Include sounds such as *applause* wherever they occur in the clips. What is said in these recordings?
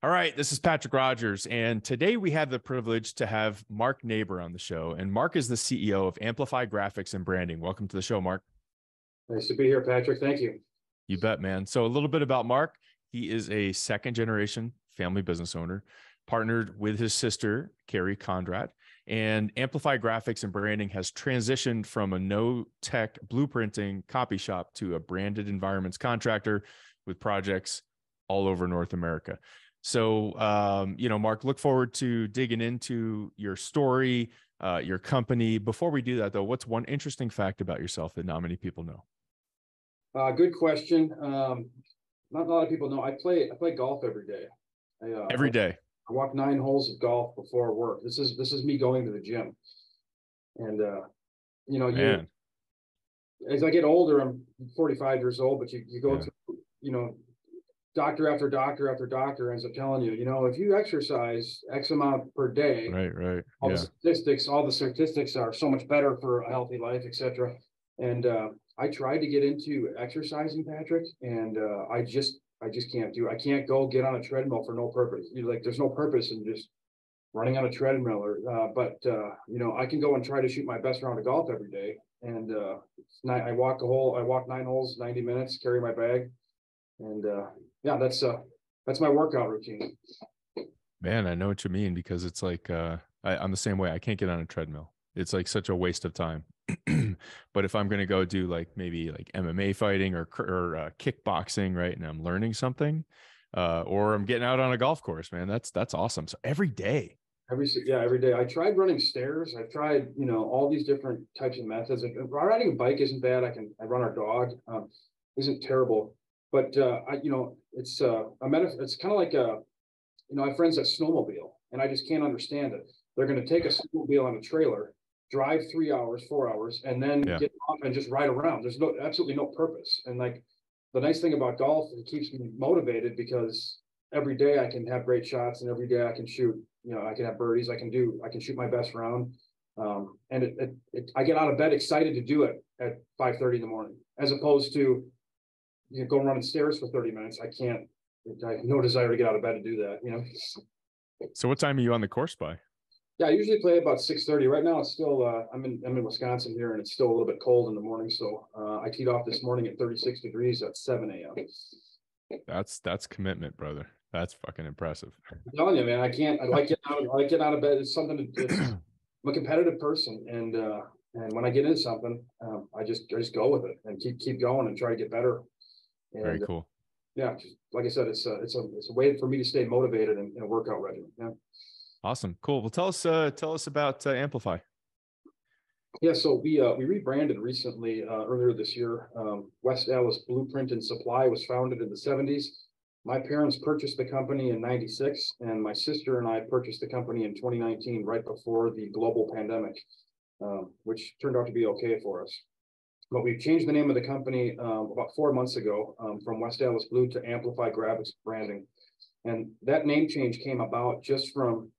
All right, this is Patrick Rogers, and today we have the privilege to have Mark Naber on the show. And Mark is the CEO of Amplify Graphics and Branding. Welcome to the show, Mark. Nice to be here, Patrick. Thank you. You bet, man. So, a little bit about Mark. He is a second generation family business owner, partnered with his sister, Carrie Conrad. And Amplify Graphics and Branding has transitioned from a no tech blueprinting copy shop to a branded environments contractor with projects all over North America. So, um, you know, Mark, look forward to digging into your story, uh, your company. Before we do that, though, what's one interesting fact about yourself that not many people know? Uh, good question. Um, not a lot of people know. I play I play golf every day. I, uh, every day. I walk nine holes of golf before work. This is this is me going to the gym, and uh, you know, you, as I get older, I'm 45 years old, but you you go yeah. to you know doctor after doctor after doctor ends up telling you, you know, if you exercise X amount per day, right, right, all yeah. the statistics, all the statistics are so much better for a healthy life, etc. And uh, I tried to get into exercising, Patrick, and uh, I just, I just can't do. It. I can't go get on a treadmill for no purpose. You like, there's no purpose in just running on a treadmill. Or, uh, but uh, you know, I can go and try to shoot my best round of golf every day. And uh, I walk a hole. I walk nine holes, 90 minutes, carry my bag, and uh, yeah, that's uh that's my workout routine. Man, I know what you mean because it's like uh I, I'm the same way. I can't get on a treadmill. It's like such a waste of time. *clears throat* but if I'm going to go do like maybe like MMA fighting or or uh, kickboxing, right, and I'm learning something, uh, or I'm getting out on a golf course, man, that's that's awesome. So every day, every yeah, every day. I tried running stairs. I've tried you know all these different types of methods. Riding a bike isn't bad. I can I run our dog. Um, isn't terrible. But uh, I, you know, it's uh, a meta. It's kind of like a, you know, I have friends that snowmobile, and I just can't understand it. They're going to take a snowmobile on a trailer, drive three hours, four hours, and then yeah. get off and just ride around. There's no absolutely no purpose. And like the nice thing about golf, it keeps me motivated because every day I can have great shots, and every day I can shoot. You know, I can have birdies. I can do. I can shoot my best round. Um, and it, it, it, I get out of bed excited to do it at 5:30 in the morning, as opposed to you know, go running stairs for 30 minutes. I can't, I have no desire to get out of bed to do that, you know? So what time are you on the course by? Yeah, I usually play about 6.30. Right now it's still, uh, I'm in, I'm in Wisconsin here and it's still a little bit cold in the morning. So uh, I teed off this morning at 36 degrees at 7 a.m. That's, that's commitment, brother. That's fucking impressive. I'm telling you, man, I can't, I like getting out, I like getting out of bed. It's something it's, I'm a competitive person and, uh, and when I get into something, um, I just, I just go with it and keep, keep going and try to get better and, Very cool. Yeah, like I said, it's a it's a it's a way for me to stay motivated in, in a workout regimen. Yeah. Awesome, cool. Well, tell us uh, tell us about uh, Amplify. Yeah, so we uh, we rebranded recently uh, earlier this year. Um, West Allis Blueprint and Supply was founded in the 70s. My parents purchased the company in 96, and my sister and I purchased the company in 2019, right before the global pandemic, um, which turned out to be okay for us. But we've changed the name of the company um, about four months ago um, from West Allis Blue to Amplify Graphics Branding. And that name change came about just from,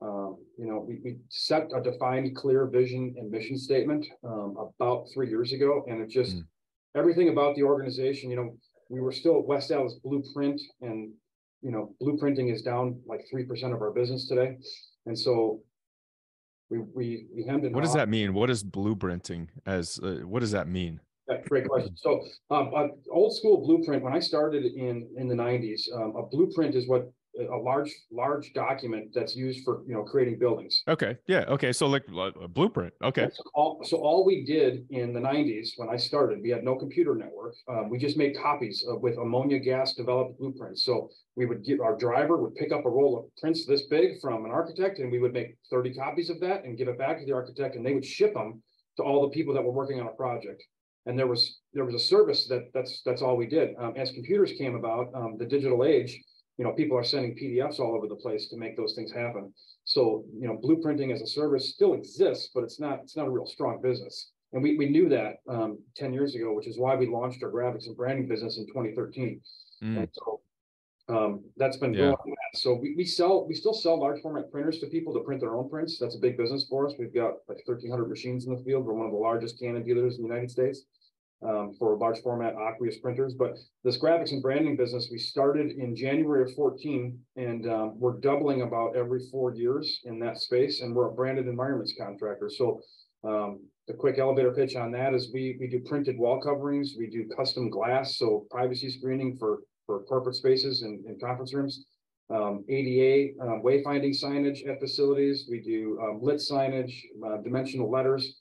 um, you know, we, we, set a defined, clear vision and mission statement um, about three years ago. And it just, mm. everything about the organization, you know, we were still West Allis Blueprint and, you know, blueprinting is down like 3% of our business today. And so we we we hemmed What does that mean? What is blueprinting? As uh, what does that mean? Yeah, great question. So, um, old school blueprint. When I started in in the '90s, um, a blueprint is what a large large document that's used for you know creating buildings. Okay yeah okay so like a blueprint okay. So all, so all we did in the 90s when i started we had no computer network um, we just made copies of, with ammonia gas developed blueprints. So we would get our driver would pick up a roll of prints this big from an architect and we would make 30 copies of that and give it back to the architect and they would ship them to all the people that were working on a project. And there was there was a service that that's that's all we did. Um, as computers came about um, the digital age you know, people are sending PDFs all over the place to make those things happen. So, you know, blueprinting as a service still exists, but it's not it's not a real strong business. And we, we knew that um, 10 years ago, which is why we launched our graphics and branding business in 2013. Mm. And so um, that's been yeah. growing. So we, we sell, we still sell large format printers to people to print their own prints. That's a big business for us. We've got like 1300 machines in the field. We're one of the largest Canon dealers in the United States. Um, for large format aqueous printers. But this graphics and branding business, we started in January of 14, and um, we're doubling about every four years in that space. And we're a branded environments contractor. So um, the quick elevator pitch on that is we we do printed wall coverings, we do custom glass, so privacy screening for for corporate spaces and, and conference rooms. Um, ADA um, wayfinding signage at facilities. We do um, lit signage, uh, dimensional letters.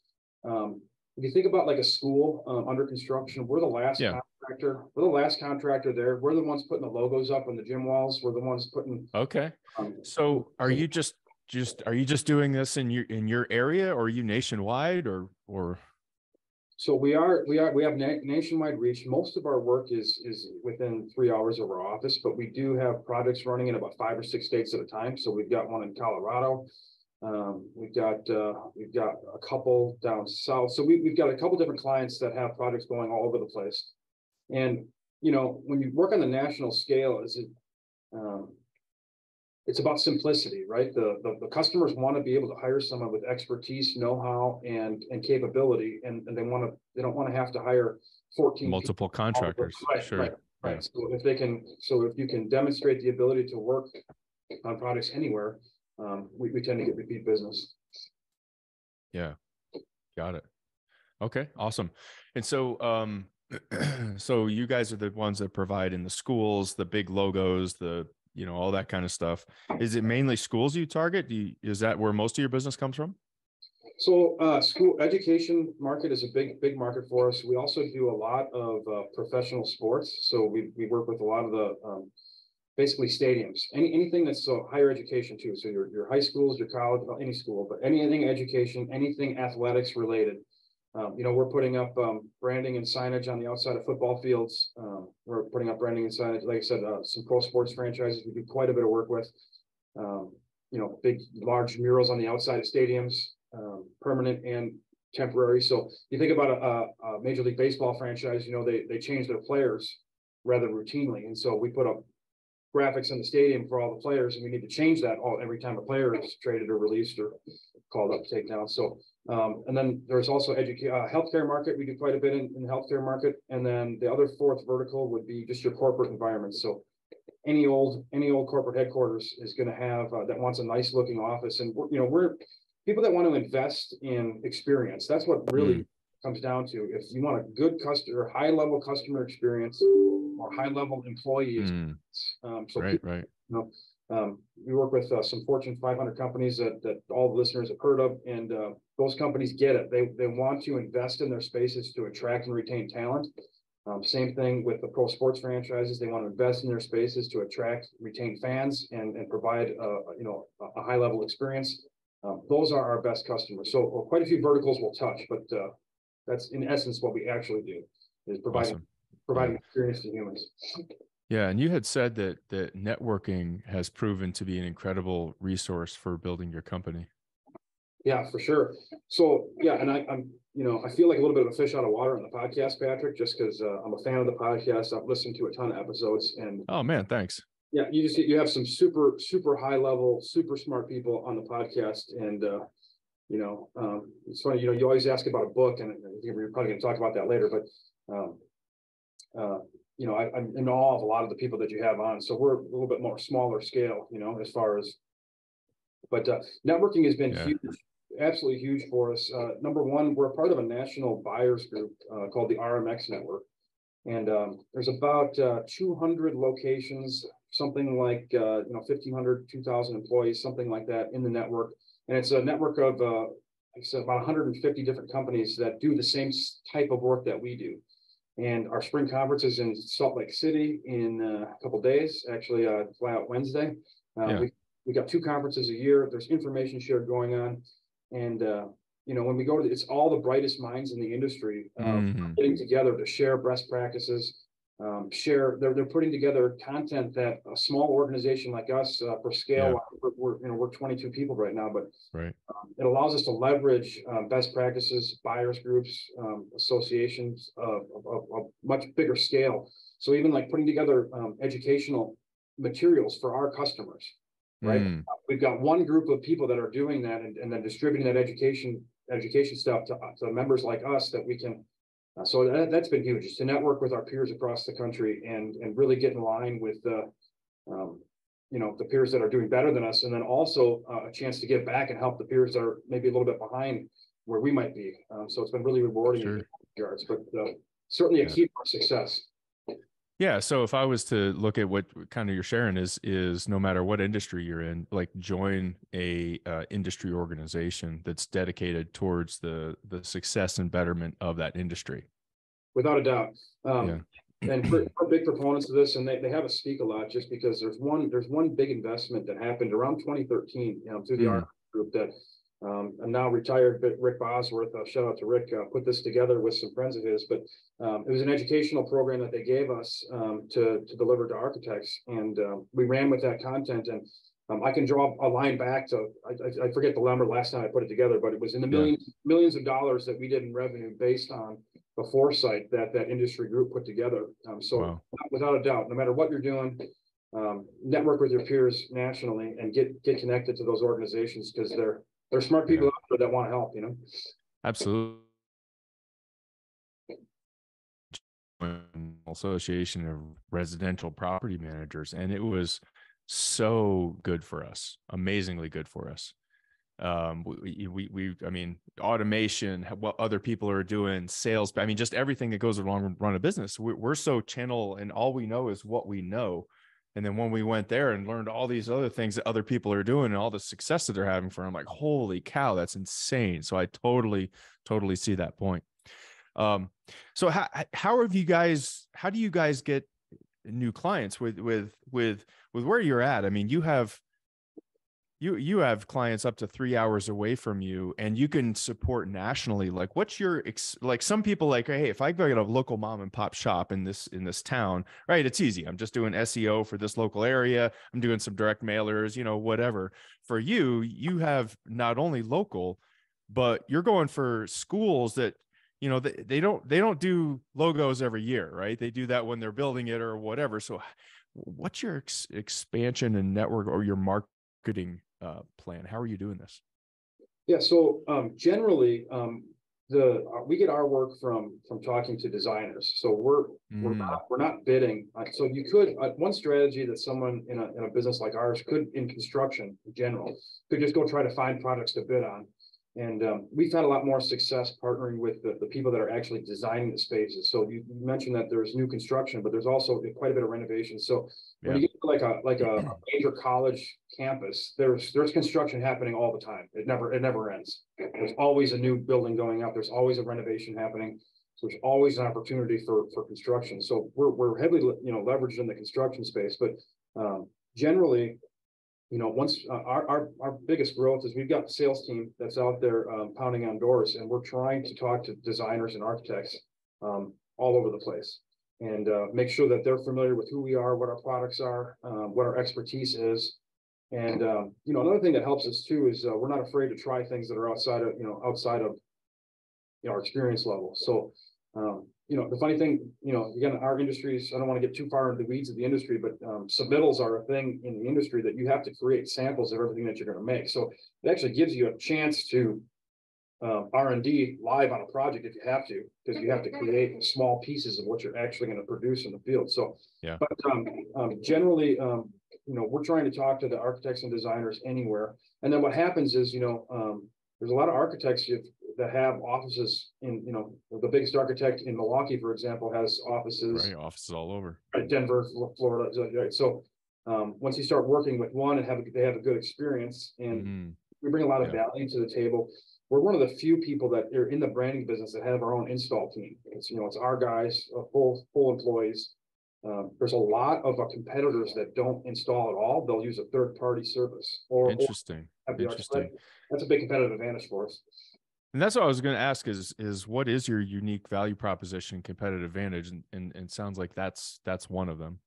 If you think about like a school um, under construction, we're the last yeah. contractor. We're the last contractor there. We're the ones putting the logos up on the gym walls. We're the ones putting. Okay. Um, so are you just just are you just doing this in your in your area, or are you nationwide, or or? So we are we are we have na- nationwide reach. Most of our work is is within three hours of our office, but we do have projects running in about five or six states at a time. So we've got one in Colorado. Um, we've got uh, we've got a couple down south. So we, we've got a couple different clients that have projects going all over the place. And you know, when you work on the national scale, is it um, it's about simplicity, right? The, the, the customers want to be able to hire someone with expertise, know-how, and and capability, and, and they want to they don't want to have to hire 14 multiple contractors. Right, sure. Right, right. So if they can, so if you can demonstrate the ability to work on products anywhere, um, we, we tend to get repeat business. Yeah, got it. Okay, awesome. And so, um, *clears throat* so you guys are the ones that provide in the schools, the big logos, the you know all that kind of stuff. Is it mainly schools you target? You, is that where most of your business comes from? So, uh, school education market is a big, big market for us. We also do a lot of uh, professional sports. So we we work with a lot of the um, basically stadiums, any, anything that's so higher education too. So your, your high schools, your college, any school, but anything education, anything athletics related. Um, you know, we're putting up um, branding and signage on the outside of football fields. Um, we're putting up branding and signage, like I said, uh, some pro sports franchises we do quite a bit of work with. Um, you know, big, large murals on the outside of stadiums, um, permanent and temporary. So you think about a, a, Major League Baseball franchise, you know, they they change their players rather routinely, and so we put up graphics in the stadium for all the players, and we need to change that all every time a player is traded or released or called up to take down. So, um, and then there's also educate uh, healthcare market. We do quite a bit in, in the healthcare market, and then the other fourth vertical would be just your corporate environment. So, any old any old corporate headquarters is going to have uh, that wants a nice looking office, and you know we're people that want to invest in experience. That's what really mm. comes down to. If you want a good customer, high level customer experience or high level employees. Mm. Um, so right, people, right. You know, um, we work with uh, some Fortune 500 companies that that all the listeners have heard of, and uh, those companies get it. They they want to invest in their spaces to attract and retain talent. Um, same thing with the pro sports franchises. They want to invest in their spaces to attract, retain fans, and and provide uh, you know a high level experience. Um, those are our best customers. So well, quite a few verticals we'll touch, but uh, that's in essence what we actually do is providing awesome providing experience to humans. Yeah, and you had said that that networking has proven to be an incredible resource for building your company. Yeah, for sure. So yeah, and I, am you know I feel like a little bit of a fish out of water on the podcast, Patrick, just because uh, I'm a fan of the podcast. I've listened to a ton of episodes, and oh man, thanks. Yeah, you just you have some super super high level, super smart people on the podcast, and uh, you know um, it's funny. You know, you always ask about a book, and we're probably going to talk about that later, but um, uh, you know, I, am in awe of a lot of the people that you have on. So we're a little bit more smaller scale, you know, as far as, but uh, networking has been yeah. huge, absolutely huge for us. Uh, number one, we're part of a national buyers group uh, called the RMX Network. And um, there's about uh, 200 locations, something like, uh, you know, 1,500, 2,000 employees, something like that in the network. And it's a network of, like I said, about 150 different companies that do the same type of work that we do. And our spring conference is in Salt Lake City in uh, a couple days, actually uh, fly out Wednesday. Uh, yeah. we, we got two conferences a year. There's information shared going on. And, uh, you know, when we go to, it's all the brightest minds in the industry um, mm-hmm. getting together to share best practices, um, share. They're they're putting together content that a small organization like us, uh, for scale, yeah. we're, we're, you know we're 22 people right now, but right. Um, it allows us to leverage um, best practices, buyers groups, um, associations of, of, of, much bigger scale. So even like putting together um, educational materials for our customers, right? Mm. We've got one group of people that are doing that and, and then distributing that education education stuff to, to members like us that we can Uh, so that, that's been huge, is to network with our peers across the country and, and really get in line with the, um, you know, the peers that are doing better than us. And then also uh, a chance to give back and help the peers that are maybe a little bit behind where we might be. Um, so it's been really rewarding sure. in regards, but uh, certainly a key to our success. Yeah. So if I was to look at what kind of you're sharing is is no matter what industry you're in, like join a uh, industry organization that's dedicated towards the the success and betterment of that industry. Without a doubt. Um, yeah. and we're, big proponents of this, and they, they have us speak a lot just because there's one there's one big investment that happened around 2013 you know, through the mm. art group that um, and now retired but Rick Bosworth, uh, shout out to Rick, uh, put this together with some friends of his, but um, it was an educational program that they gave us um, to, to deliver to architects. And uh, we ran with that content and um, I can draw a line back to, I, I, forget the number last time I put it together, but it was in the millions, yeah. millions of dollars that we did in revenue based on the foresight that that industry group put together. Um, so wow. without a doubt, no matter what you're doing, um, network with your peers nationally and get, get connected to those organizations because they're, there's smart people yeah. out there that want to help, you know? Absolutely. Association of Residential Property Managers, and it was so good for us, amazingly good for us. Um, we, we, we, I mean, automation, what other people are doing, sales, I mean, just everything that goes along run a business. We're, we're so channel, and all we know is what we know. And then when we went there and learned all these other things that other people are doing and all the success that they're having for them, I'm like, holy cow, that's insane. So I totally, totally see that point. Um, so how how have you guys? How do you guys get new clients with with with with where you're at? I mean, you have you you have clients up to three hours away from you and you can support nationally like what's your ex- like some people like hey if i go get a local mom and pop shop in this in this town right it's easy i'm just doing seo for this local area i'm doing some direct mailers you know whatever. For you you have not only local but you're going for schools that you know they, they don't they don't do logos every year right? They do that when they're building it or whatever. So what's your ex- expansion and network or your marketing uh, plan? How are you doing this? Yeah, so um, generally, um, the uh, we get our work from from talking to designers. So we're mm. we're not we're not bidding. Uh, so you could uh, one strategy that someone in a in a business like ours could in construction in general could just go try to find products to bid on. And um, we've had a lot more success partnering with the, the people that are actually designing the spaces. So you, mentioned that there's new construction, but there's also quite a bit of renovation. So yeah. when you get to like a like a, a, major college campus, there's there's construction happening all the time. It never it never ends. There's always a new building going up. There's always a renovation happening. So there's always an opportunity for for construction. So we're we're heavily you know leveraged in the construction space, but um, generally you know, once uh, our, our our biggest growth is we've got a sales team that's out there um, pounding on doors, and we're trying to talk to designers and architects um, all over the place, and uh, make sure that they're familiar with who we are, what our products are, um, what our expertise is, and um, you know, another thing that helps us too is uh, we're not afraid to try things that are outside of you know outside of you know, our experience level. So um, you know, the funny thing, you know, again, our industries, I don't want to get too far into the weeds of the industry, but um, submittals are a thing in the industry that you have to create samples of everything that you're going to make. So it actually gives you a chance to uh, R&D live on a project if you have to, because you have to create small pieces of what you're actually going to produce in the field. So, yeah. but um, um, generally, um, you know, we're trying to talk to the architects and designers anywhere. And then what happens is, you know, um, there's a lot of architects that have offices in, you know, the biggest architect in Milwaukee, for example, has offices. Right, offices all over. Right, Denver, Florida. Right. So um, once you start working with one and have a, they have a good experience, and mm-hmm. we bring a lot of yeah. value to the table. We're one of the few people that are in the branding business that have our own install team. It's you know it's our guys, uh, full full employees. Um, there's a lot of uh, competitors that don't install at all. They'll use a third party service. Or interesting. Or interesting. That's a big competitive advantage for us. And that's what I was going to ask is is what is your unique value proposition, competitive advantage, and, and and sounds like that's that's one of them.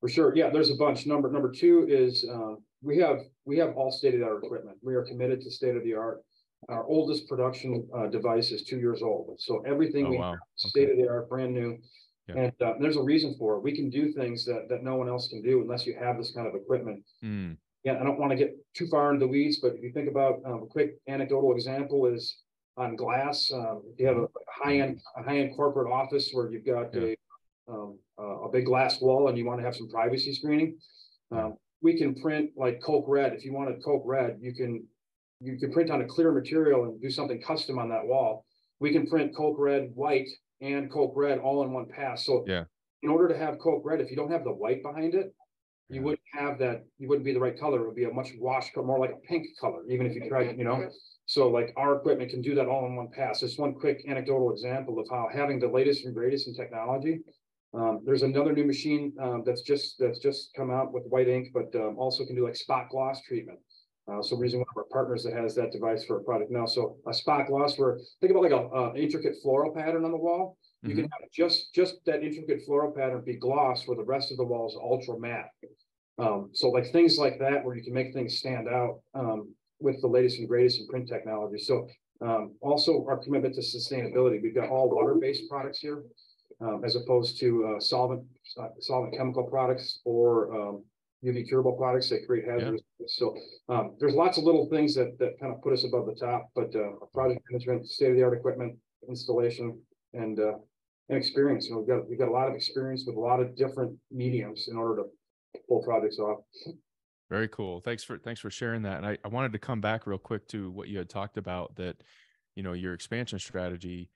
For sure, yeah. There's a bunch. Number number two is uh, we have we have all state of the art equipment. We are committed to state of the art. Our oldest production uh, device is two years old, so everything oh, we wow. have state of the art, brand new. Yeah. And uh, there's a reason for it. We can do things that that no one else can do unless you have this kind of equipment. Mm yeah, I don't want to get too far into the weeds, but if you think about um, a quick anecdotal example is on glass. Um, if you have a high-end, a high-end corporate office where you've got Yeah. a, um, a big glass wall and you want to have some privacy screening. Um, we can print like Coke Red. If you wanted Coke Red, you can, you can print on a clear material and do something custom on that wall. We can print Coke Red white and Coke Red all in one pass. So Yeah. in order to have Coke Red, if you don't have the white behind it, you wouldn't have that, you wouldn't be the right color. It would be a much wash, more like a pink color, even if you tried, you know? So like our equipment can do that all in one pass. Just one quick anecdotal example of how having the latest and greatest in technology. Um, there's another new machine, um, that's just, that's just come out with white ink, but, um, also can do like spot gloss treatment. Uh, so we're using one of our partners that has that device for a product now. So a spot gloss where, think about like a, intricate floral pattern on the wall. You can have just, just that intricate floral pattern be gloss where the rest of the wall is ultra matte. Um, so like things like that where you can make things stand out, um, with the latest and greatest in print technology. So, um, also our commitment to sustainability, we've got all water-based products here. Um, as opposed to, uh, solvent, uh, solvent chemical products or, um, UV curable products that create hazards. So, um, there's lots of little things that, that kind of put us above the top, but, uh, project management, state-of-the-art equipment, installation, and, uh, and experience. You know, we've got, we've got a lot of experience with a lot of different mediums in order to pull projects off. Very cool. Thanks for thanks for sharing that. And I, I wanted to come back real quick to what you had talked about that, you know, your expansion strategy,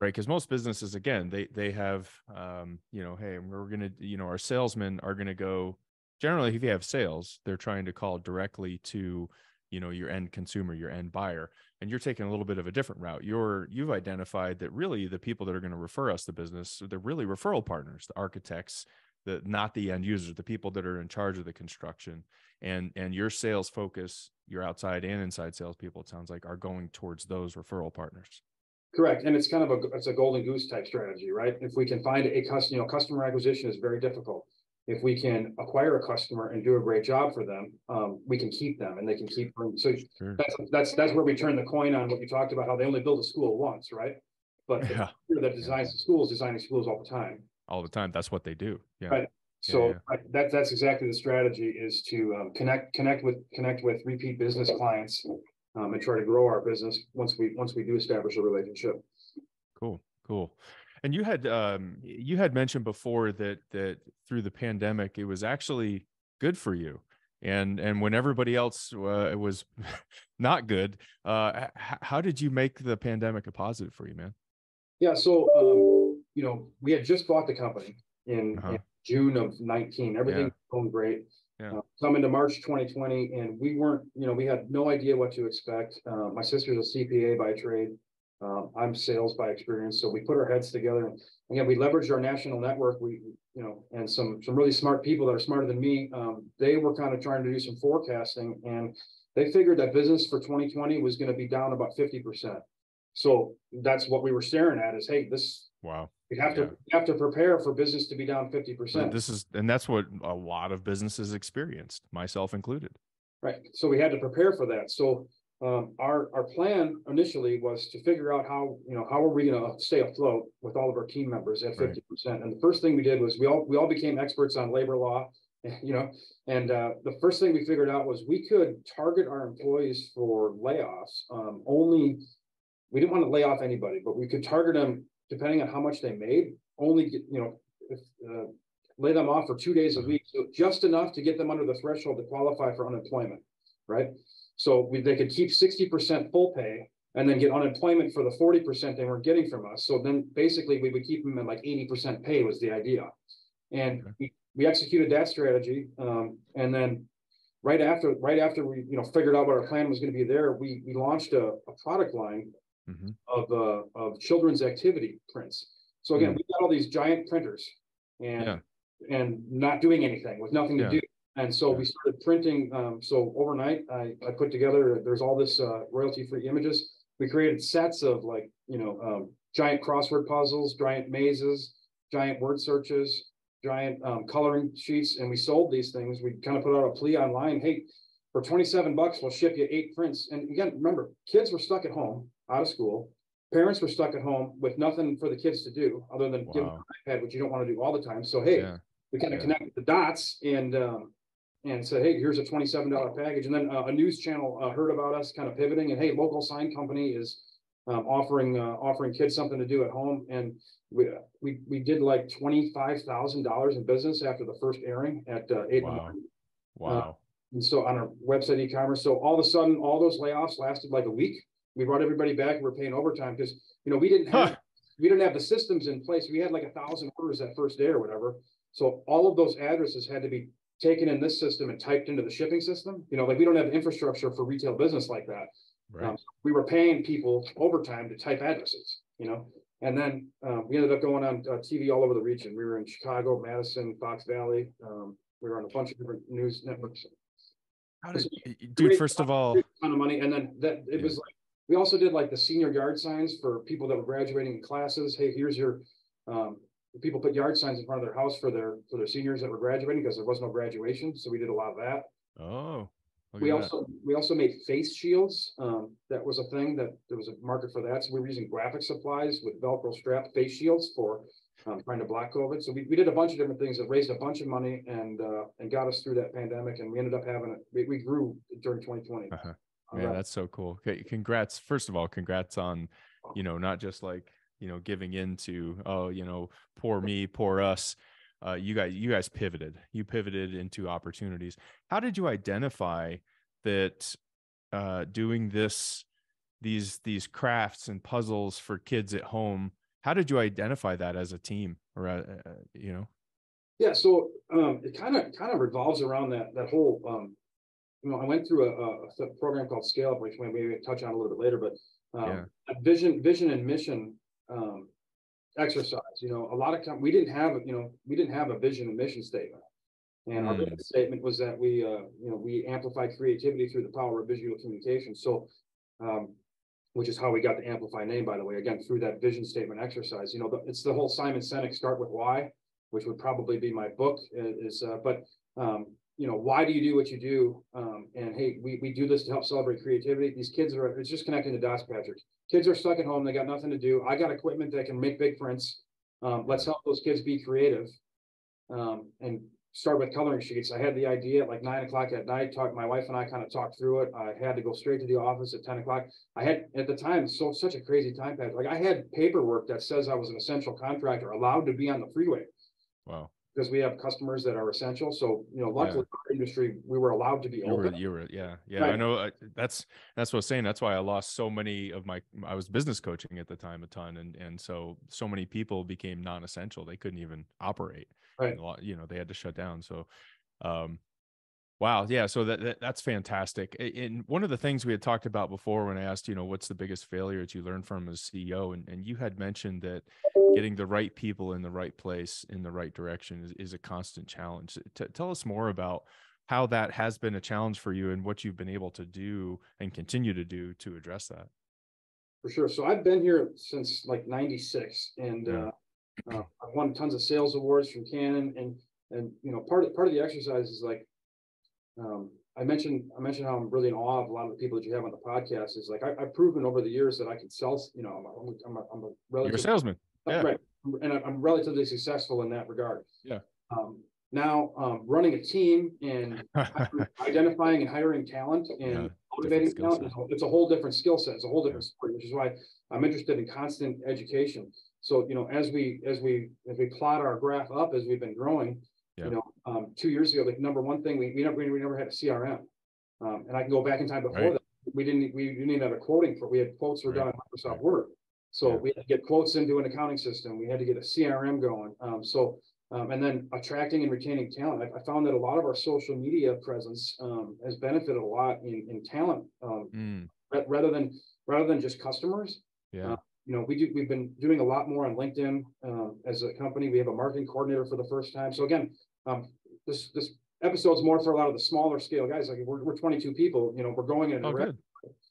right? Because most businesses, again, they they have um, you know, hey, we're gonna, you know, our salesmen are gonna go generally if you have sales, they're trying to call directly to, you know, your end consumer, your end buyer. And you're taking a little bit of a different route. You're you've identified that really the people that are going to refer us the business, they're really referral partners, the architects, the not the end users, the people that are in charge of the construction, and and your sales focus, your outside and inside salespeople, it sounds like, are going towards those referral partners. Correct, and it's kind of a, it's a golden goose type strategy, right? If we can find a customer, you know, customer acquisition is very difficult. If we can acquire a customer and do a great job for them, um, we can keep them and they can keep, so Sure. that's, that's, that's where we turn the coin on what you talked about, how they only build a school once, right? But Yeah, that designs the schools, designing schools all the time. All the time. That's what they do. Yeah. Right. So yeah. I- that, that's exactly the strategy is to, um, connect, connect with, connect with repeat business clients. Um, and try to grow our business once we, once we do establish a relationship. Cool, cool. And you had um you had mentioned before that that through the pandemic it was actually good for you. And and when everybody else uh, it was *laughs* not good, uh how did you make the pandemic a positive for you, man? Yeah, so, um, you know, we had just bought the company in, Uh-huh. in June of nineteen, everything was going great. Yeah. Uh, Come into March twenty twenty, and we weren't, you know, we had no idea what to expect. Uh, my sister's a CPA by trade. Um, I'm sales by experience, so we put our heads together. and Again, we leveraged our national network, we, you know, and some, some really smart people that are smarter than me. Um, they were kind of trying to do some forecasting and they figured that business for twenty twenty was gonna be down about fifty percent. So that's what we were staring at is, hey, this, Wow. we have to, Yeah. we have to prepare for business to be down fifty But percent. This is and that's what a lot of businesses experienced, myself included. Right, so we had to prepare for that. So um, our, our plan initially was to figure out how, you know, how are we gonna stay afloat with all of our team members at fifty percent? And the first thing we did was we all, we all became experts on labor law, *laughs* you know? And uh, the first thing we figured out was we could target our employees for layoffs, um, only. We didn't want to lay off anybody, but we could target them depending on how much they made, only, get you know, if, uh, lay them off for two days a week, so just enough to get them under the threshold to qualify for unemployment, right? So we, they could keep sixty percent full pay and then get unemployment for the forty percent they weren't getting from us. So then basically we would keep them at like eighty percent pay was the idea. And Okay. we, we executed that strategy, um, and then right after, right after we, you know, figured out what our plan was gonna be there, we, we launched a, a product line Mhm. of, uh, of children's activity prints. So again, Mm. we got all these giant printers Yeah. and, and not doing anything with nothing to Yeah. do. And so we started printing, um, so overnight, I, I put together, there's all this, uh, royalty-free images. We created sets of like, you know, um, giant crossword puzzles, giant mazes, giant word searches, giant, um, coloring sheets, and we sold these things. We kind of put out a plea online, hey, for twenty-seven bucks, we'll ship you eight prints. And again, remember, kids were stuck at home, out of school. Parents were stuck at home with nothing for the kids to do other than give them an iPad, which you don't want to do all the time. So hey, Yeah. we kind of Yeah. connected the dots and, um, and said, hey, here's a twenty-seven dollar package. And then uh, a news channel uh, heard about us kind of pivoting and hey, local sign company is um, offering, uh, offering kids something to do at home. And we, we, we did like twenty-five thousand dollars in business after the first airing at uh, eight. Wow. Wow. And so on our website e-commerce, so all of a sudden, all those layoffs lasted like a week. We brought everybody back, and we're paying overtime because, you know, we didn't have, Huh. we didn't have the systems in place. We had like a thousand orders that first day or whatever. So all of those addresses had to be taken in this system and typed into the shipping system. You know, like we don't have infrastructure for retail business like that. right. Um, we were paying people overtime to type addresses, you know? And then, uh, we ended up going on uh, TV all over the region. We were in Chicago, Madison, Fox Valley. Um, we were on a bunch of different news networks. How did- dude, first of all, ton of money, and then that, it Yeah. was like, we also did like the senior yard signs for people that were graduating in classes, hey, here's your. Um, people put yard signs in front of their house for their, for their seniors that were graduating, because there was no graduation, so we did a lot of that. oh. We at that. also, we also made face shields, um, that was a thing that, there was a market for that, so we were using graphic supplies with Velcro strap face shields for. Um, trying to block COVID, so we, we did a bunch of different things that raised a bunch of money and, uh, and got us through that pandemic, and we ended up having it, we, we grew during twenty twenty. Man, that's so cool. Okay, congrats. First of all, congrats on, you know, not just like, you know, giving into, oh, you know, poor me, poor us. Uh, you guys, you guys pivoted. You pivoted into opportunities. How did you identify that uh, doing this, these these crafts and puzzles for kids at home? How did you identify that as a team, or uh, uh, you know? Yeah, so um, it kind of kind of revolves around that that whole um, you know, I went through a, a, a program called Scale Up, which we maybe touch on a little bit later, but um, Yeah. a vision, vision and mission um, exercise. You know, a lot of time we didn't have, you know, we didn't have a vision and mission statement. And our Mm. vision statement was that we, uh, you know, we amplify creativity through the power of visual communication. So, um, which is how we got the Amplify name, by the way, again, through that vision statement exercise. You know, the, it's the whole Simon Sinek start with why, which would probably be my book is, uh, but, um, you know, why do you do what you do? Um, and hey, we, we do this to help celebrate creativity. These kids are, it's just connecting the dots, Patrick. Kids are stuck at home. They got nothing to do. I got equipment that can make big prints. Um, let's help those kids be creative. Um, and start with coloring sheets. I had the idea at like nine o'clock at night, talked, my wife and I kind of talked through it. I had to go straight to the office at ten o'clock. I had, at the time, so such a crazy time pad. Like I had paperwork that says I was an essential contractor allowed to be on the freeway Wow, because we have customers that are essential. So, you know, luckily our industry, we were allowed to be you were, open. you were, yeah, yeah. I know. That's that's what I was saying. That's why I lost so many of my. I was business coaching at the time a ton, and and so so many people became non-essential. They couldn't even operate. Right. Lot- You know, they had to shut down. So, um, wow, yeah. So that, that that's fantastic. And one of the things we had talked about before, when I asked, you know, what's the biggest failure that you learned from as CEO, and and you had mentioned that getting the right people in the right place in the right direction is, is a constant challenge. T- tell us more about how that has been a challenge for you and what you've been able to do and continue to do to address that. For sure. So I've been here since like ninety-six and, Yeah. uh, uh, I've won tons of sales awards from Canon and, and, you know, part of, part of the exercise is like, um, I mentioned, I mentioned how I'm really in awe of a lot of the people that you have on the podcast is like, I, I've proven over the years that I can sell, you know, I'm a, I'm a, I'm a You're a relative. salesman. yeah. Right, and I'm relatively successful in that regard. Yeah. Um, now, um, running a team and *laughs* identifying and hiring talent Yeah, and motivating talent, is a- it's a whole different skill set, it's a whole different sport, which is why I'm interested in constant education. So, you know, as we, as we, as we plot our graph up, as we've been growing, Yeah. you know, um, two years ago, like, number one thing, we, we never, we never had a CRM. Um, and I can go back in time before Right. that, we didn't, we didn't even have a quoting for, we had quotes were done Right. in Microsoft Right. Word. So Yeah. we had to get quotes into an accounting system, we had to get a CRM going, um, so, um, and then attracting and retaining talent. I, I found that a lot of our social media presence, um, has benefited a lot in, in talent, um, Mm, ra- rather than, rather than just customers. yeah. You know, we do, we've been doing a lot more on LinkedIn, um, as a company. We have a marketing coordinator for the first time. So again, um, this, this episode's more for a lot of the smaller scale guys. Like we're, we're twenty-two people, you know, we're going in Oh, good.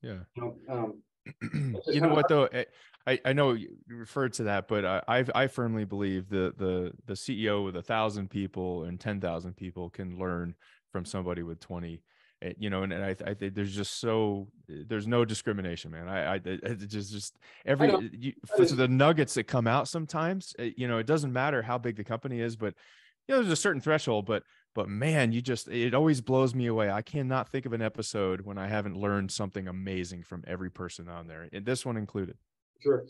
Yeah. you know, um, *clears throat* you know what though I- I, I know you referred to that but I, I firmly believe the the the ceo with a thousand people and 10,000 people can learn from somebody with 20 eh, you know and, and i i think there's just so there's no discrimination man i i it- just just every you, for the nuggets that come out sometimes eh, you know it doesn't matter how big the company is but you know, there's a certain threshold, but but man, you just it always blows me away. I cannot think of an episode when I haven't learned something amazing from every person on there, and this one included. Sure.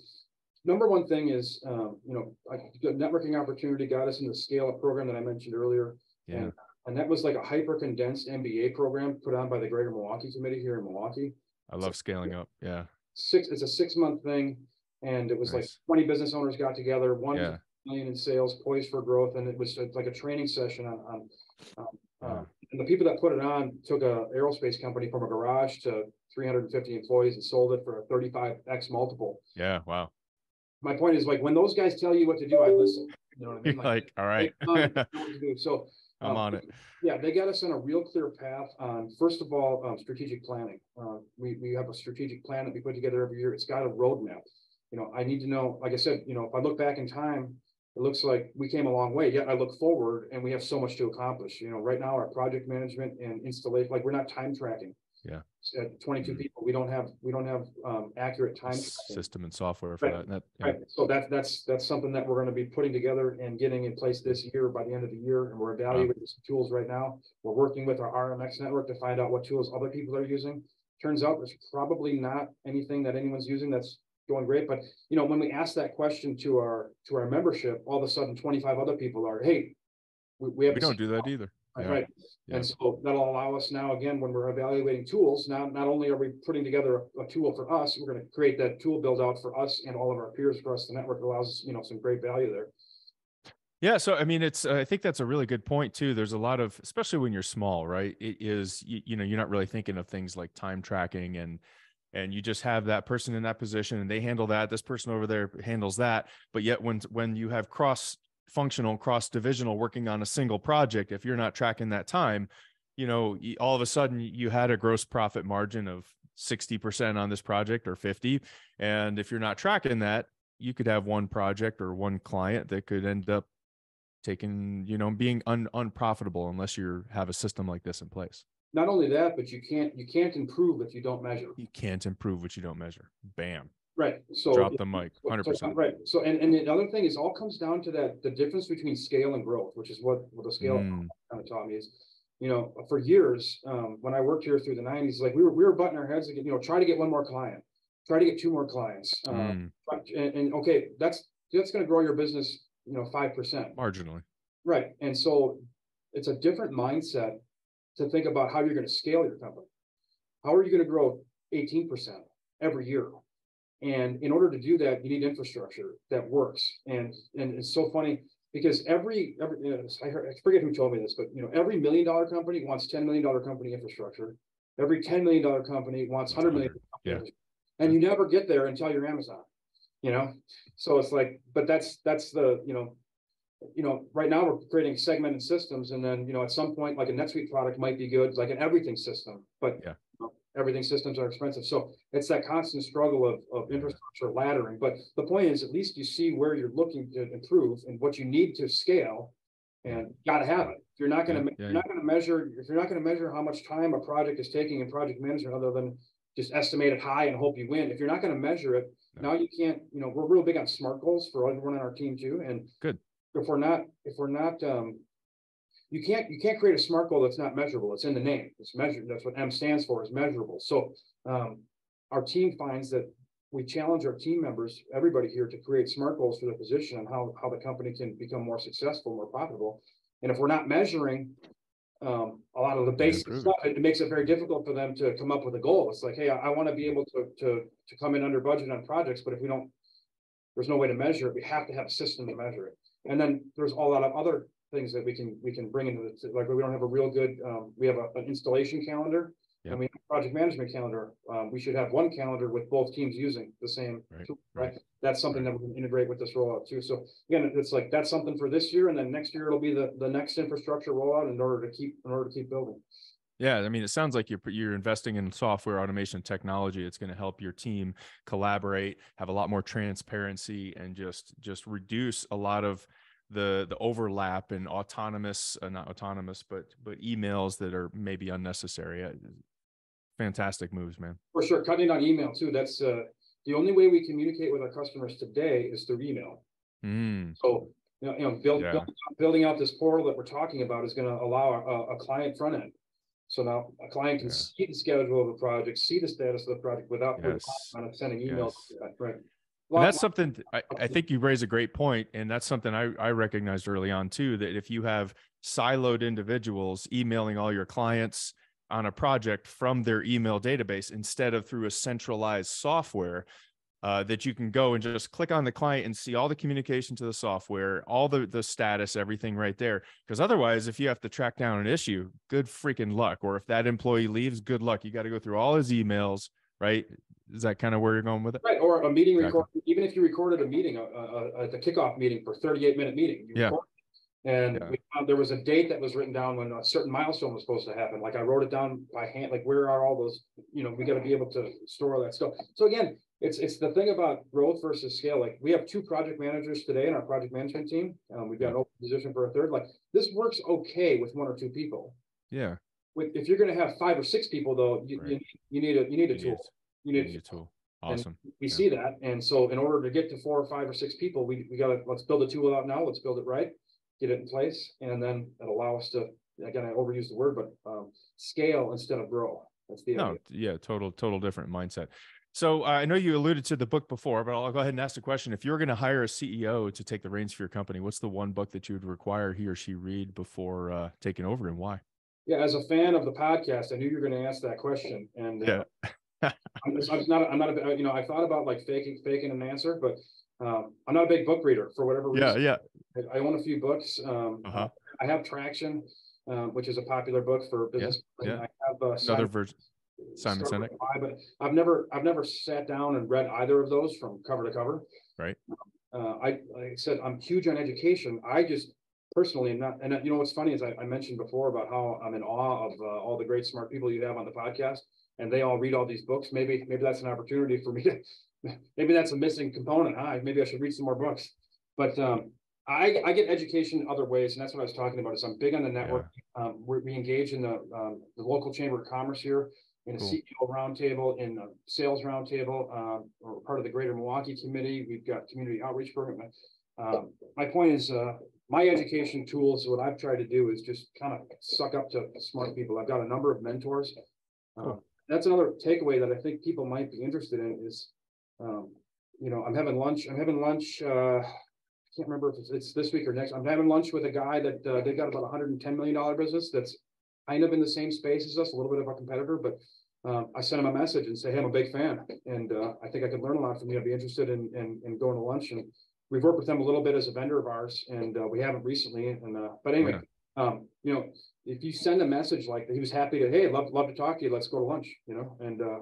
Number one thing is, um, you know, the networking opportunity got us into the scale up program that I mentioned earlier. Yeah. And, and that was like a hyper condensed MBA program put on by the Greater Milwaukee Committee here in Milwaukee. I love scaling up. Yeah. Six, it's a six month thing. And it was nice. like 20 business owners got together, one yeah. Million in sales, poised for growth. And it was like a training session on, on um, uh, and the people that put it on took a aerospace company from a garage to 350 employees and sold it for a 35x multiple. Yeah. Wow. My point is like when those guys tell you what to do, I listen. You know what I mean? *laughs* Like, like all right. *laughs* so I'm um, on it. Yeah, they got us on a real clear path on first of all um, strategic planning. Uh, we we have a strategic plan that we put together every year. It's got a roadmap. You know, I need to know. Like I said, you know, if I look back in time, it looks like we came a long way. Yet I look forward, and we have so much to accomplish. You know, right now our project management and installation, like we're not time tracking. Yeah. At 22 mm-hmm. people, we don't have we don't have um, accurate time system and software for right. that. that yeah. Right. So that's that's that's something that we're going to be putting together and getting in place this year by the end of the year. And we're evaluating wow. some tools right now. We're working with our RMX network to find out what tools other people are using. Turns out there's probably not anything that anyone's using that's going great. But you know, when we ask that question to our to our membership, all of a sudden 25 other people are, hey, we, we, we don't do that either. Yeah. Right. Yeah. And so that'll allow us now, again, when we're evaluating tools, now not only are we putting together a, a tool for us, we're going to create that tool build out for us and all of our peers across the network allows, you know, some great value there. Yeah, so I mean, it's uh, I think that's a really good point too. There's a lot of, especially when you're small, right? It is you, you know you're not really thinking of things like time tracking and and you just have that person in that position and they handle that. This person over there handles that. But yet when when you have cross functional cross divisional working on a single project if you're not tracking that time you know all of a sudden you had a gross profit margin of 60% on this project or 50 and if you're not tracking that you could have one project or one client that could end up taking you know being un, unprofitable unless you have a system like this in place not only that but you can't you can't improve if you don't measure you can't improve what you don't measure bam Right. So drop the mic, hundred percent. Right. So and, and the other thing is all comes down to that the difference between scale and growth, which is what, what the scale mm. kind of taught me is, you know, for years, um, when I worked here through the nineties, like we were we were butting our heads again, you know, try to get one more client, try to get two more clients. Um, mm. and, and okay, that's that's gonna grow your business, you know, five percent. Marginally. Right. And so it's a different mindset to think about how you're going to scale your company. How are you going to grow 18% every year? And in order to do that, you need infrastructure that works. And and it's so funny because every every you know, I, heard, I forget who told me this, but you know every million dollar company wants ten million dollar company infrastructure. Every ten million dollar company wants hundred million. Yeah. And you never get there until you're Amazon. You know, so it's like, but that's that's the you know you know, right now we're creating segmented systems, and then you know, at some point, like a NetSuite product might be good, like an everything system. But yeah everything systems are expensive. So it's that constant struggle of, of infrastructure laddering. But the point is, at least you see where you're looking to improve and what you need to scale, and got to have it. If you're not going to, yeah, yeah, you're not going to measure. If you're not going to measure how much time a project is taking in project management, other than just estimate it high and hope you win. If you're not going to measure it, now you can't. You know, we're real big on smart goals for everyone on our team too. And good. If we're not, if we're not um, you can't you can't create a smart goal that's not measurable. It's in the name. It's measured. That's what M stands for is measurable. So um, our team finds that we challenge our team members, everybody here, to create smart goals for the position and how how the company can become more successful, more profitable. And if we're not measuring um, a lot of the basic stuff, it, it, makes it very difficult for them to come up with a goal. It's like, hey, I, I want to be able to to to come in under budget on projects, but if we don't, there's no way to measure it. We have to have a system to measure it. And then there's a lot of other things that we can we can bring into the like we don't have a real good um, we have a, an installation calendar and we have a project management calendar. Um, we should have one calendar with both teams using the same right. tool, right? right? That's something right. that we can integrate with this rollout too. So again, it's like that's something for this year, and then next year it'll be the the next infrastructure rollout in order to keep in order to keep building. Yeah, I mean, it sounds like you're you're investing in software automation technology. It's going to help your team collaborate, have a lot more transparency, and just just reduce a lot of the the overlap and autonomous uh, not autonomous but but emails that are maybe unnecessary uh, fantastic moves man for sure cutting on email too that's uh the only way we communicate with our customers today is through email mm. so You know, you know, build, Yeah. building, building out this portal that we're talking about is gonna allow a, a client front end. So now a client can Yeah. see the schedule of the project, see the status of the project without Yes. on it, sending emails. Yes. Right. That's something th- I, I think you raise a great point, and that's something I, I recognized early on too. That if you have siloed individuals emailing all your clients on a project from their email database instead of through a centralized software, uh, that you can go and just click on the client and see all the communication to the software, all the the status, everything right there. Because otherwise, if you have to track down an issue, good freaking luck. Or if that employee leaves, good luck. You got to go through all his emails, right? Is that kind of where you're going with it? Right, or a meeting Exactly. record, even if you recorded a meeting, a, a, a, the kickoff meeting for thirty-eight minute meeting. you Yeah. record. And Yeah. we found there was a date that was written down when a certain milestone was supposed to happen, like I wrote it down by hand, like where are all those, you know, we gotta be able to store all that stuff. So again, it's, it's the thing about growth versus scale, like we have two project managers today in our project management team. Um, we've got an open position for a third, like this works okay with one or two people. Yeah. With, if you're gonna have five or six people though, you, you, Right. need- you need a, you need a You tool. need- You you need, need a tool. and Awesome. we Yeah. see that, and so in order to get to four or five or six people, we, we gotta, let's build a tool out now, let's build it right. Get it in place, and then it'll allow us to, again, I overuse the word, but, um, scale instead of grow. That's the No, idea. yeah, total, total different mindset. So uh, I know you alluded to the book before, but I'll go ahead and ask the question. If you're going to hire a CEO to take the reins for your company, what's the one book that you would require he or she read before uh, taking over and why? Yeah, as a fan of the podcast, I knew you were gonna ask that question, and. uh, Yeah. *laughs* I'm just, I'm not, I'm not, a- you know, I thought about like faking, faking an answer, but, um, I'm not a big book reader for whatever reason. yeah. I- I own a few books, um, Uh-huh. I have Traction, um, which is a popular book for business. and yeah. I have, uh, Another version. Simon Sinek. Why, But I've never, I've never sat down and read either of those from cover to cover. Right. Uh, I, like I said, I'm huge on education. I just personally am not, and uh, you know, what's funny is I, I mentioned before about how I'm in awe of, uh, all the great smart people you have on the podcast. And they all read all these books. Maybe, maybe that's an opportunity for me to, maybe that's a missing component. Hi, maybe I should read some more books. But, um, I, I get education other ways, and that's what I was talking about, is I'm big on the network. Um, we, we engage in the, um, the local chamber of commerce here in a Cool. CEO roundtable, in a sales roundtable, um, or part of the Greater Milwaukee Committee. We've got community outreach program. Um, my point is, uh, my education tools, what I've tried to do is just kind of suck up to smart people. I've got a number of mentors. Um, Cool. that's another takeaway that I think people might be interested in is, um, you know, I'm having lunch, I'm having lunch, uh, I can't remember if it's, it's this week or next. I'm having lunch with a guy that, uh, they've got about hundred and ten million dollar business that's kind of in the same space as us, a little bit of a competitor, but um, I sent him a message and say, hey, I'm a big fan, and uh, I think I could learn a lot from you. I'd be interested in, in, in going to lunch, and we've worked with them a little bit as a vendor of ours, and uh, we haven't recently, and, uh, but anyway, um, you know, if you send a message like, he was happy to, hey, love, love to talk to you, let's go to lunch, you know, and uh,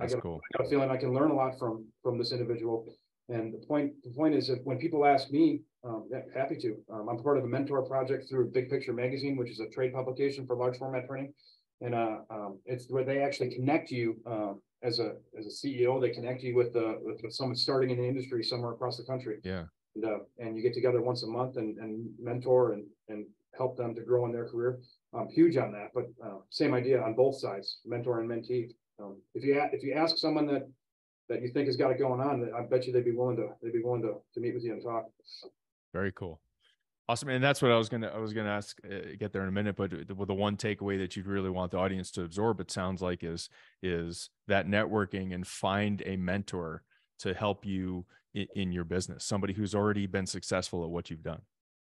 I That's got, cool. I got a feeling I can learn a lot from, from this individual. And the point, the point is that when people ask me, um, yeah, happy to, um, I'm part of the mentor project through Big Picture Magazine, which is a trade publication for large format printing. And, uh, um, it's where they actually connect you, um, as a, as a CEO, they connect you with, uh, with with someone starting in the industry somewhere across the country. Yeah. And, uh, and you get together once a month and, and mentor and, and help them to grow in their career. I'm huge on that, but, uh, same idea on both sides, mentor and mentee. Um, if you, if you ask someone that, that you think has got it going on, I bet you they'd be willing to, they'd be willing to, to meet with you and talk. Very cool. Awesome. And that's what I was going to, I was going to ask, uh, get there in a minute, but the, the one takeaway that you'd really want the audience to absorb, it sounds like is, is that networking and find a mentor to help you in, in your business, somebody who's already been successful at what you've done.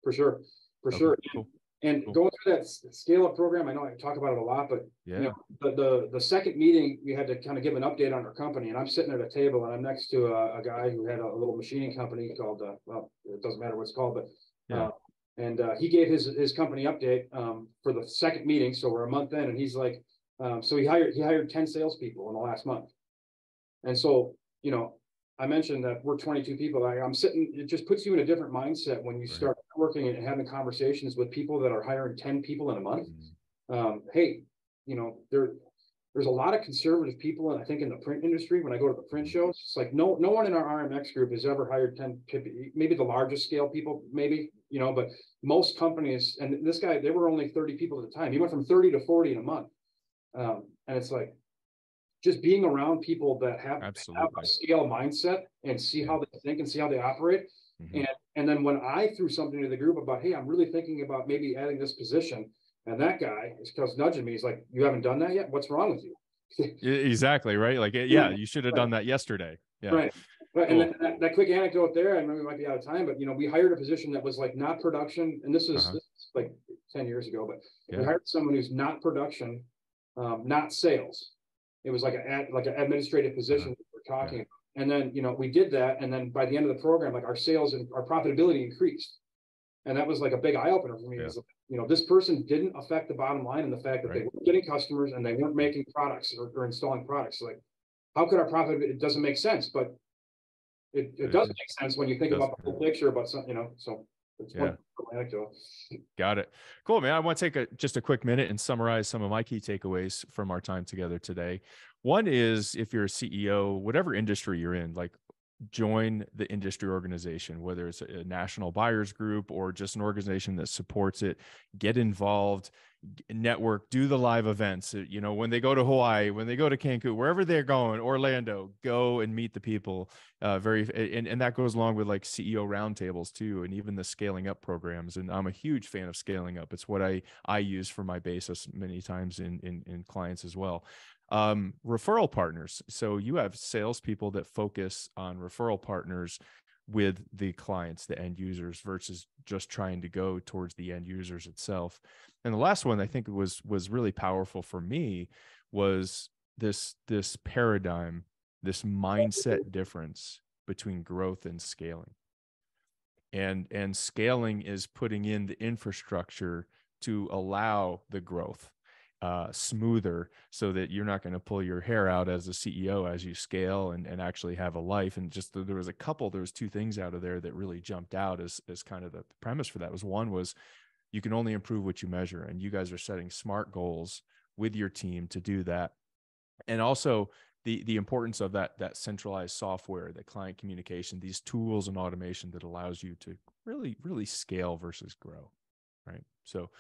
For sure, for Okay, sure. cool. And Cool. going through that scale up program, I know I talk about it a lot, but Yeah. know, the, the, the second meeting, we had to kind of give an update on our company and I'm sitting at a table and I'm next to a, a guy who had a little machining company called, uh, well, it doesn't matter what it's called, but. Yeah. uh, And, uh, he gave his, his company update, um, for the second meeting. So we're a month in and he's like, um, so he hired, he hired ten salespeople in the last month. And so, you know, I mentioned that we're twenty-two people. I, I'm sitting, it just puts you in a different mindset when you Right. start working and having conversations with people that are hiring ten people in a month Mm, um, hey, you know, there, there's a lot of conservative people, and I think in the print industry, when I go to the print shows, it's like, no, no one in our RMX group has ever hired ten, pe- maybe the largest scale people, maybe, you know, but most companies, and this guy, they were only thirty people at the time. He went from thirty to forty in a month. Um, and it's like, just being around people that have, have a scale mindset and see how they think and see how they operate. Mhm. And And then when I threw something to the group about, hey, I'm really thinking about maybe adding this position, and that guy is because nudging me, he's like, "You haven't done that yet. What's wrong with you?" *laughs* exactly right. Like, yeah, you should have done that yesterday. Yeah. Right. But cool. and that, that, quick anecdote there, I remember we might be out of time, but you know, we hired a position that was like not production, and this is, uh-huh. this is like 10 years ago, but yeah. we hired someone who's not production, um, not sales. It was like a like an administrative position uh-huh. we're talking yeah. about. And then, you know, we did that. And then by the end of the program, like our sales and our profitability increased. And that was like a big eye opener for me. Yeah. you know, this person didn't affect the bottom line and the fact that right. they weren't getting customers and they weren't making products or, or installing products. Like, how could our profit? It doesn't make sense, but it, it does make sense when you think about the whole picture about some, you know, so it's yeah. anecdote. Got it. Cool, man. I want to take a, just a quick minute and summarize some of my key takeaways from our time together today. One is if you're a CEO, whatever industry you're in, like join the industry organization, whether it's a national buyers group or just an organization that supports it, get involved, network, do the live events. Uh, you know, when they go to Hawaii, when they go to Cancun, wherever they're going, Orlando, go and meet the people. Uh, very, and, and that goes along with like CEO roundtables too, and even the scaling up programs. And I'm a huge fan of scaling up. It's what I, I use for my basis many times in, in, in clients as well um, referral partners. So you have salespeople that focus on referral partners with the clients, the end users, versus just trying to go towards the end users itself. And the last one I think was was really powerful for me was this this paradigm, this mindset difference between growth and scaling. And and scaling is putting in the infrastructure to allow the growth uh, smoother so that you're not going to pull your hair out as a CEO as you scale and, and actually have a life. And just there was a couple, there was two things out of there that really jumped out as, as kind of the premise for that was one was you can only improve what you measure. And you guys are setting smart goals with your team to do that. And also the, the importance of that, that centralized software, the client communication, these tools and automation that allows you to really, really scale versus grow. Right. So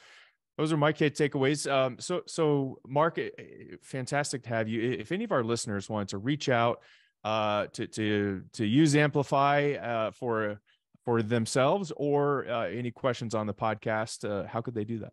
those are my key takeaways. Um, so, so Mark, eh, eh, fantastic to have you. If any of our listeners want to reach out uh, to to to use Amplify uh, for for themselves, or uh, any questions on the podcast, uh, how could they do that?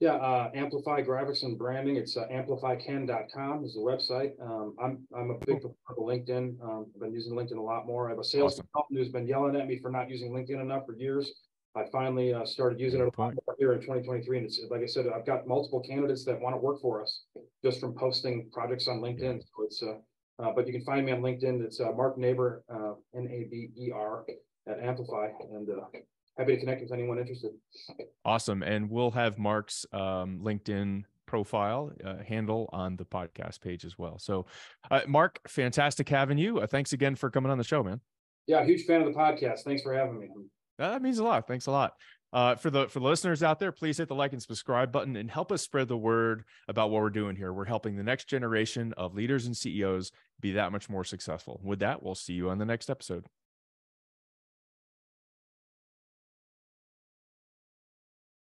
Yeah, uh, Amplify Graphics and Branding. It's uh, amplifyken.com is the website. Um, I'm I'm a big fan of LinkedIn. Um, I've been using LinkedIn a lot more. I have a sales awesome. consultant who's been yelling at me for not using LinkedIn enough for years. I finally uh, started using Good it point. here in 2023. And it's like I said, I've got multiple candidates that want to work for us just from posting projects on LinkedIn. So it's, uh, uh, but you can find me on LinkedIn. It's uh, Mark Naber, uh, N A B E R at Amplify. And uh, happy to connect with anyone interested. Awesome. And we'll have Mark's um, LinkedIn profile uh, handle on the podcast page as well. So, uh, Mark, fantastic having you. Uh, thanks again for coming on the show, man. Yeah, huge fan of the podcast. Thanks for having me. That means a lot. Thanks a lot. Uh, for the for the listeners out there, please hit the like and subscribe button and help us spread the word about what we're doing here. We're helping the next generation of leaders and CEOs be that much more successful. With that, we'll see you on the next episode.